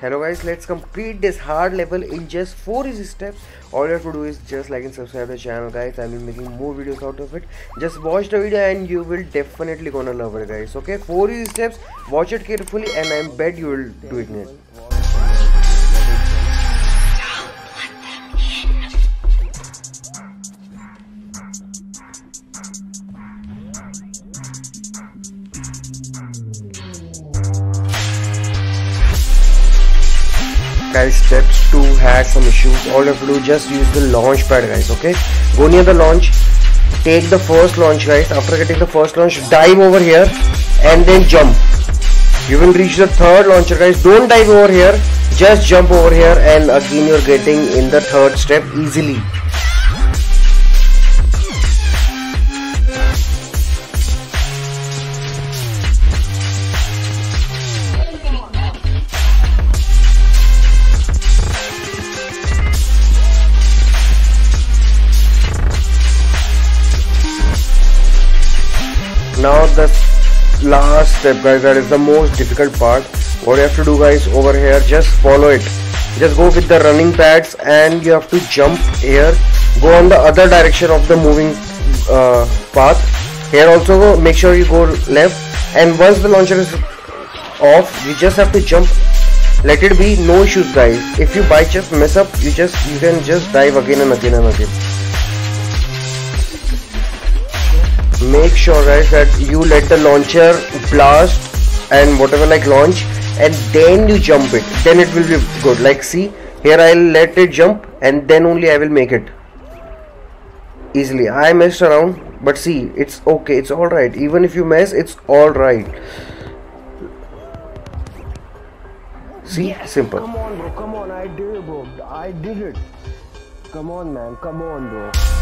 hello guys let's complete this hard level in just four easy steps. All you have to do is just like and subscribe the channel guys. I'll be making more videos out of it. Just watch the video and you will definitely gonna love it guys. Okay four easy steps. Watch it carefully and i bet you will do it next guys steps 2 had some issues all you have to do just use the launch pad guys okay? Go near the launch take the first launch guys after getting the first launch dive over here and then jump. You will reach the third launcher guys don't dive over here just jump over here and again you're getting in the third step easily now the last step guys that is the most difficult part. What you have to do guys over here just follow it. Just go with the running pads and you have to jump here. Go on the other direction of the moving uh, path. Here also make sure you go left. And once the launcher is off you just have to jump. Let it be no issues guys. If you by chance mess up you just you can just dive again and again and again make sure guys that you let the launcher blast and whatever like launch and then you jump it then it will be good like see here I'll let it jump and then only I will make it easily I messed around but see it's okay it's alright even if you mess it's alright see Yes, simple Come on, bro. Come on. I did it, bro. I did it. Come on, man. Come on, bro.